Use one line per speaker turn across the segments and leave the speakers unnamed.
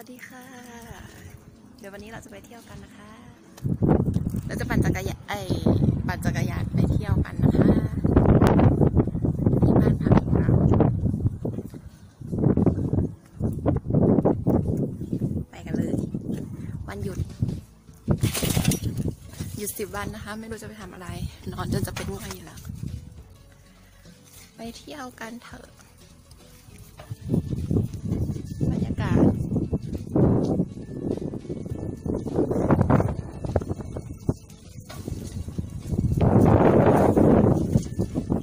วัสดีค่ะ เดี๋ยววันนี้เราจะไปเที่ยวกันนะคะ เราจะปั่นจักรยานไอปั่นจักรยานไปเที่ยวกันนะคะที่บ้านพักของเราไปกันเลย วันหยุด หยุดสิบวันนะคะ ไม่รู้จะไปทำอะไร นอนจนจะเป็นง่อยอยู่แล้ว ไปเที่ยวกันเถอะบรรยากาศ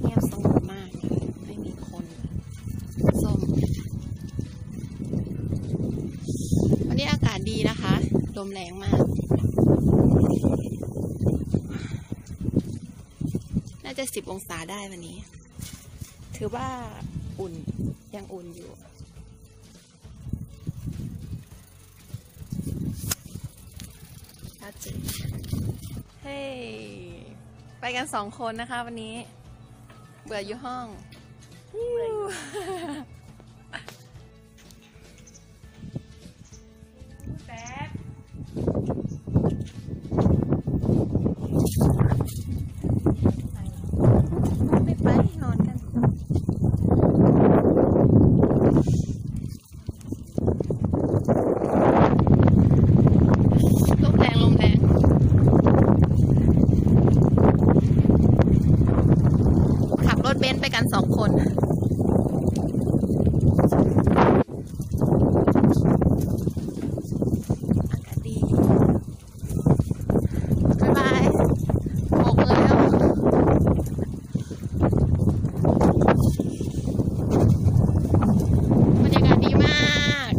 เงียบสงบมากเลยไม่มีคนส้ม วันนี้อากาศดีนะคะ ล มแรงมาก น่าจะสิบองศาได้วันนี้ ถือว่าอุ่น ยังอุ่นอยู่ชัดเจนเฮ้ย ไปกันสองคนนะคะวันนี้ เบื่ออยู่ห้องไม่ไปนอนกัน ลมแรงลมแรง ขับรถเบนซ์ไปกันสองคน อากาศดี บ๊ายบายโบกมือแล้ว บรรยากาศดีมาก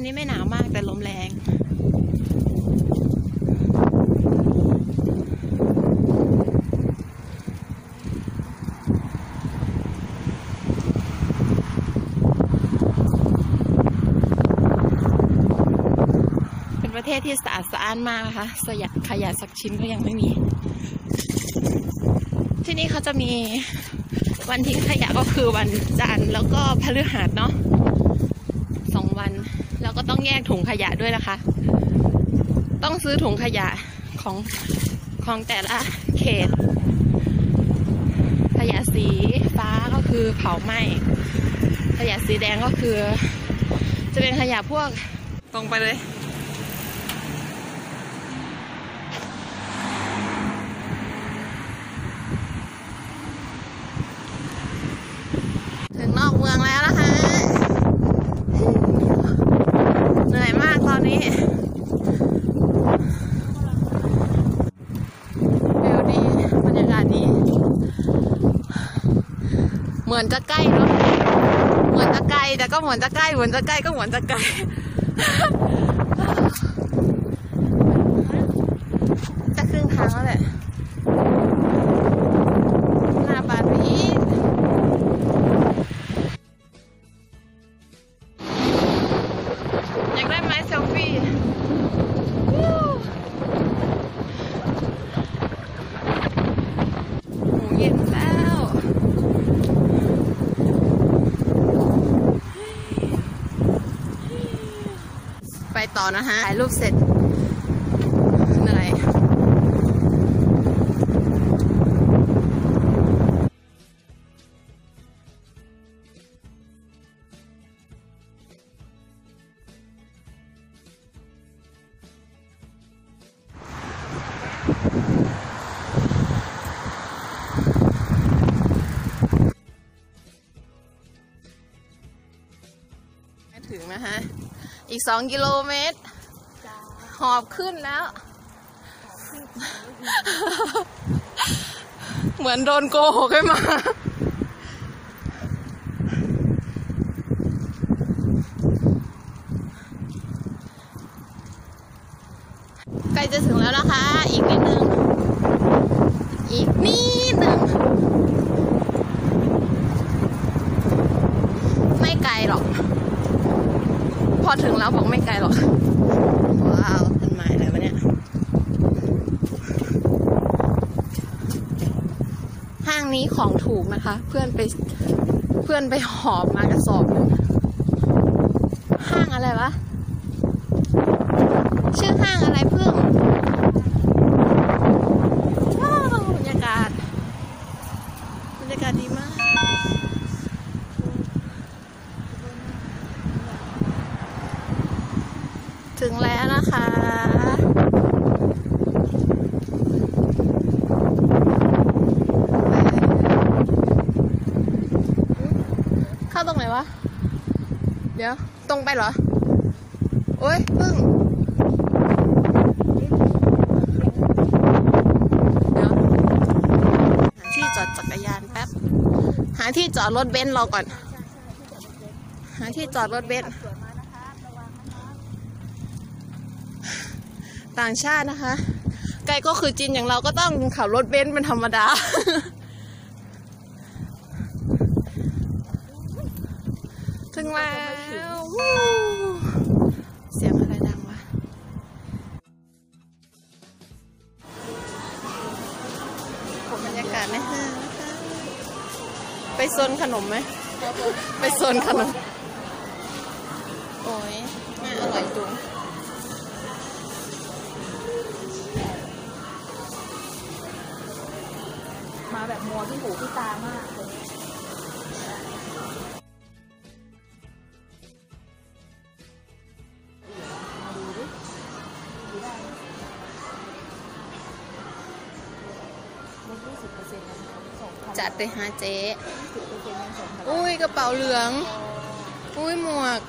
วันนี้ไม่หนาวมากแต่ลมแรงเป็นประเทศที่สะอาดสะอ้านมากนะคะสยะขยะสักชิ้นก็ยังไม่มี ที่นี่เขาจะมีวันทิ้งขยะก็คือวันจันทร์แล้วก็พฤหัสเนาะสองวัน ต้องแยกถุงขยะด้วยนะคะ ต้องซื้อถุงขยะของของแต่ละเขต ขยะสีฟ้าก็คือเผาไหม้ ขยะสีแดงก็คือ จะเป็นขยะพวกตรงไปเลย ถึงนอกเมืองแล้วนะคะ เหนื่อยมากตอนนี้วิวดีบรรยากาศดี เหมือนจะใกล้เนาะเหมือนจะไกลแต่ก็เหมือนจะใกล้เหมือนจะใกล้ก็เหมือนจะไกล ไปต่อนะฮะถ่ายรูปเสร็จเหนื่อยถึงนะฮะ อีกสองกิโลเมตร หอบขึ้นแล้ว เหมือนโดนโกหกให้มาใกล้จะถึงแล้วนะคะ อีกนิดนึง อีกนิดนึง ไม่ไกลหรอก พอถึง แล้วบอกไม่ไกลหรอก ว้าวต้นไม้อะไรวะเนี่ย ห้างนี้ของถูกถูกนะคะ เพื่อนไปเพื่อนไปหอบมากระสอบหนึงห้างอะไรวะ ชื่อห้างอะไรเพื่อนว้าวบรรยากาศบรรยากาศดีมาก ถึง แล้วนะคะเข้าตรงไหนวะ เดี๋ยว ตรงไปเหรอ โอ้ยพึ่งเดี๋ยวหาที่จอดจักรยานแป๊บ หาที่จอดรถเบนซ์เราก่อน หาที่จอดรถเบนซ์ ต่างชาตินะคะ ไกลก็คือจีนอย่างเราก็ต้องขับรถเบนซ์เป็นธรรมดา ถึงแล้วเสียงอะไรดังวะ ผมบรรยากาศในห้างนะคะ ไปโซนขนมไหม ไปโซนขนม โอ้ยน่าอร่อยจุง
แบบมัวที่หูที่ตามากเลยลดยี่สิบเปอร์เซ็นต์นะสองพัน
จัดไปหาเจ๊
สิบเปอร์เซ็นต์ยังสองพัน
อุ้ยกระเป๋าเหลือง อุ้ยหมวก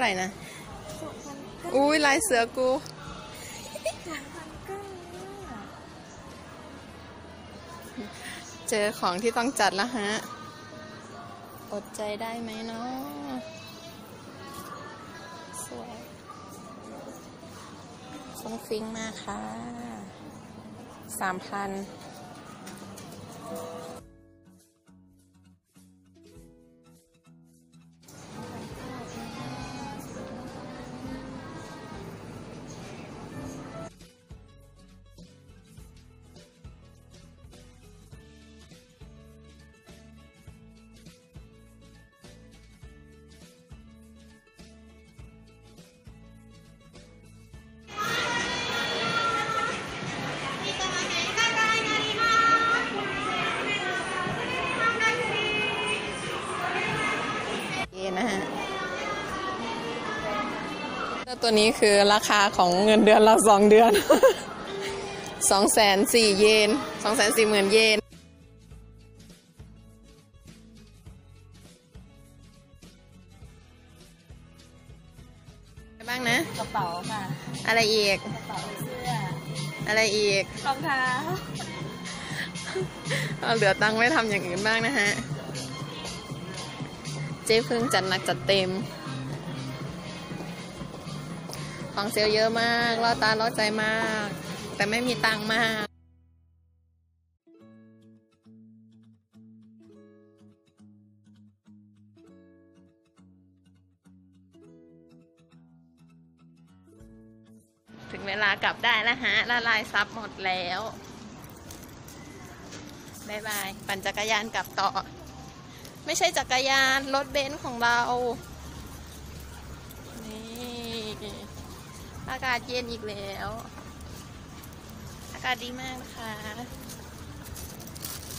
ไหร่นะ
สองพันเก้า
อุ้ยลายเสือกู
สองพันเก้าอะ
เจอของที่ต้องจัดแล้วฮะ อดใจได้ไหมเนาะสวยฟงฟิงมากค่ะสามพัน ตัวนี้คือราคาของเงินเดือนเราสองเดือนสองแสนสี่เยนสองแสนสี่หมื่นเยนอะไรบ้างนะ
กระเป๋าค่ะ
อะไรอีก
กระเป๋าเสื้อ
อะไรอีก
รองเท้า
เอาเหลือตังค์ไว้ทำอย่างอื่นบ้างนะฮะ เจ๊พึ่งจัดหนักจัดเต็ม ของเซลเยอะมากล่อตาล่อใจมาก แต่ไม่มีตังค์มากถึงเวลากลับได้แล้วฮะ ละลายซับหมดแล้วบายบาย ปั่นจักรยานกลับต่อ ไม่ใช่จักรยาน รถเบนซ์ของเรา นี่ อากาศเย็นอีกแล้ว อากาศดีมากนะคะ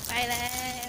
ไปแล้ว